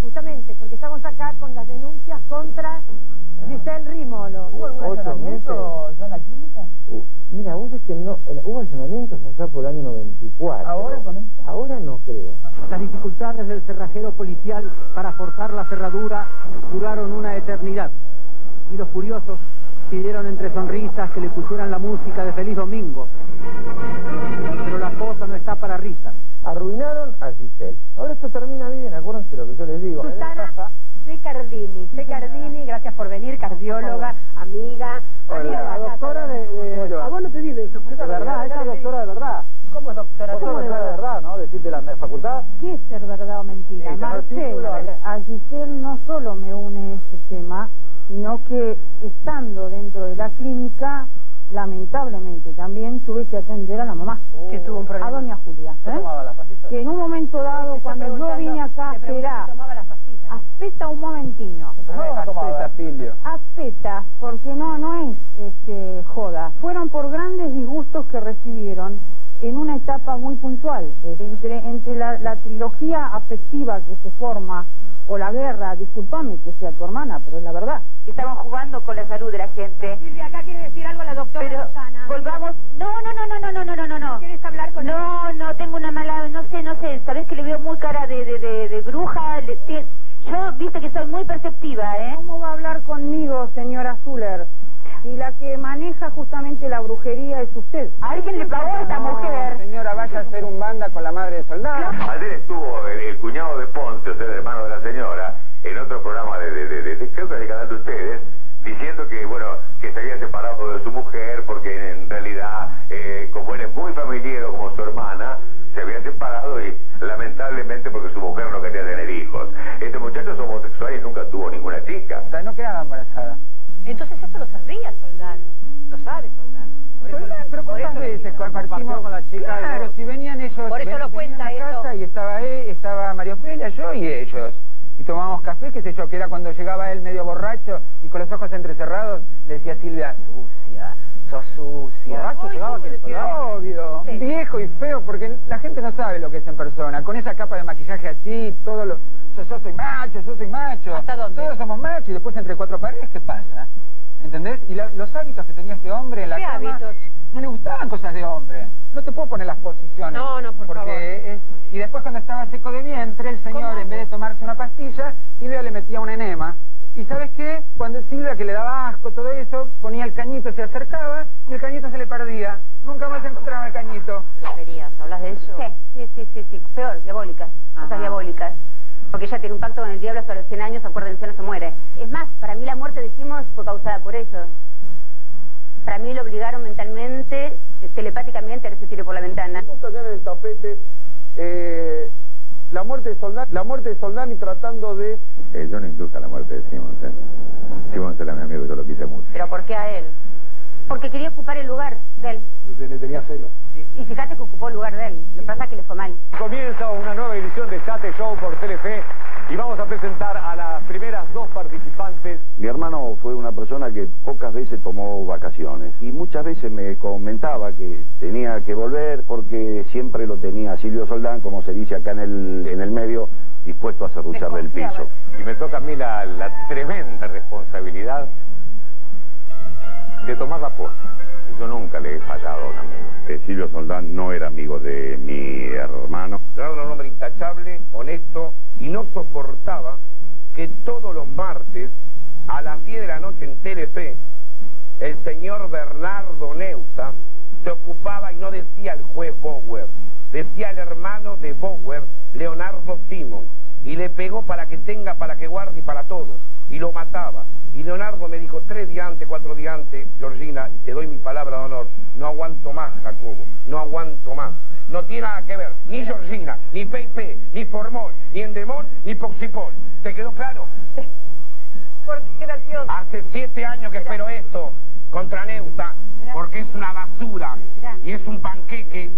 justamente, porque estamos acá con las denuncias contra Giselle Rímolo. ¿Hubo algún Ocho allanamiento ya en la clínica? Uh, mira, vos es que no, el- hubo allanamientos allá por el año 94. ¿Ahora con esto? Ahora no creo. Las dificultades del cerrajero policial para forzar la cerradura duraron una eternidad. Y los curiosos pidieron entre sonrisas que le pusieran la música de Feliz Domingo. Arruinaron a Giselle. Ahora esto termina bien, acuérdense lo que yo les digo. Susana Ricardini. Ricardini, gracias por venir, cardióloga, amiga. amiga La acá doctora de... de- A vos no te vive eso, de verdad, esa doctora de verdad. ¿Cómo doctora? Doctora ¿Cómo de de verdad? verdad, ¿no? Decir de la facultad. ¿Qué es ser verdad o mentira? Marcela, a Giselle no solo me une este tema, sino que estando dentro de la clínica, lamentablemente también tuve que atender a la mamá. Que tuvo un problema. A doña Julia. ¿Qué ¿eh? tomaba la pastilla? Que en un momento dado, cuando yo vine acá, pastillas. aspeta un momentino. ¿Tomaba o no tomaba? Pilio. Aspeta, porque no, no es este, joda. Fueron por grandes disgustos que recibieron en una etapa muy puntual. Entre, entre la, la trilogía afectiva que se forma, o la guerra, discúlpame que sea tu hermana, pero es la verdad. Estaban jugando con la salud de la gente. Silvia, acá quiere decir algo doctora Pero Susana. volvamos. No, no, no, no, no, no, no, no, no. ¿Quieres hablar con No, no, tengo una mala, no sé, no sé. Sabés que le veo muy cara de, de, de, de bruja. le- yo, viste que soy muy perceptiva, ¿eh? ¿Cómo va a hablar conmigo, señora Zuller? Si la que maneja justamente la brujería es usted. ¿Alguien le pagó a esta mujer? Señora, vaya a hacer un banda con la madre de soldado. Ayer estuvo el, el cuñado de Ponce, o sea, el hermano de la señora, en otro programa de, de, de, de- de- creo que del canal de ustedes, diciendo que, bueno, que se había separado de su mujer porque en realidad, eh, como él es muy familiar como su hermana, se había separado y lamentablemente porque su mujer no quería tener hijos. Este muchacho es homosexual y nunca tuvo ninguna chica. O sea, no quedaba embarazada. Entonces esto lo sabría Soldán. Lo sabe Soldán. Por eso Pero, pero por ¿cuántas eso veces compartimos con la chica Claro, luego- si venían ellos, Por eso ven- lo venían cuenta a eso. casa y estaba él, estaba María Ofelia, yo y ellos. Y tomábamos café, qué sé yo, que era cuando llegaba él medio borracho y con los ojos entrecerrados, le decía Silvia, sucia, sos sucia. ¿Borracho Ay, llegaba. Obvio, Sí. viejo y feo, porque la gente no sabe lo que es en persona. Con esa capa de maquillaje así, todo lo... Yo, yo soy macho, yo soy macho. ¿Hasta dónde? Todos somos machos y después entre cuatro paredes, ¿qué pasa? ¿Entendés? Y la- los hábitos que tenía este hombre en la ¿Qué cama... hábitos? No le gustaban cosas de hombre. No te puedo poner las posiciones. No, no, por porque favor. Es... Y después cuando estaba seco de vientre, el señor, ¿Cómo? en vez de tomarse una pastilla, Silvia le metía un enema. Y ¿sabes qué? Cuando Silvia, que le daba asco todo eso, ponía el cañito, se acercaba y el cañito se le perdía. Nunca más encontraba el cañito. Brujerías, ¿hablas de eso? Sí, sí, sí, sí, sí. Peor, diabólicas. Porque ella tiene un pacto con el diablo hasta los 100 años, acuérdense, no se muere. Es más, para mí la muerte, decimos, fue causada por ellos. Para mí lo obligaron mentalmente, telepáticamente a que se tire por la ventana. Justo tener en el tapete eh, la muerte de Soldán, la muerte de Soldán y tratando de... Eh, yo no induzco a la muerte de Simons. ¿eh? Simons era mi amigo yo lo quise mucho. ¿Pero por qué a él? Porque quería ocupar el lugar de él. Le tenía celo. Y fíjate que ocupó el lugar de él. Lo que pasa es que le fue mal. Comienza una nueva edición de Chate Show por Telefe y vamos a presentar a las primeras dos participantes. Mi hermano fue una persona que pocas veces tomó vacaciones y muchas veces me comentaba que tenía que volver porque siempre lo tenía Silvio Soldán, como se dice acá en el, en el medio, dispuesto a serrucharle el piso. Y me toca a mí la, la tremenda yo nunca le he fallado a un amigo. Eh, Silvio Soldán no era amigo de mi hermano. Era un hombre intachable, honesto y no soportaba que todos los martes a las 10 de la noche en Telefe el señor Bernardo Neusta se ocupaba y no decía el juez Bower, decía el hermano de Bower, Leonardo Simon, y le pegó para que tenga, para que guarde y para todo, y lo mataba. Y Leonardo me dijo tres días antes, cuatro días antes, Georgina, y te doy mi palabra de honor, no aguanto más, Jacobo, no aguanto más. No tiene nada que ver, ni Georgina, ni Pepe, ni Formol, ni Endemol, ni Poxipol. ¿Te quedó claro? ¿Por qué gracioso? Hace siete años que espero esto contra Neusta, porque es una basura y es un panqueque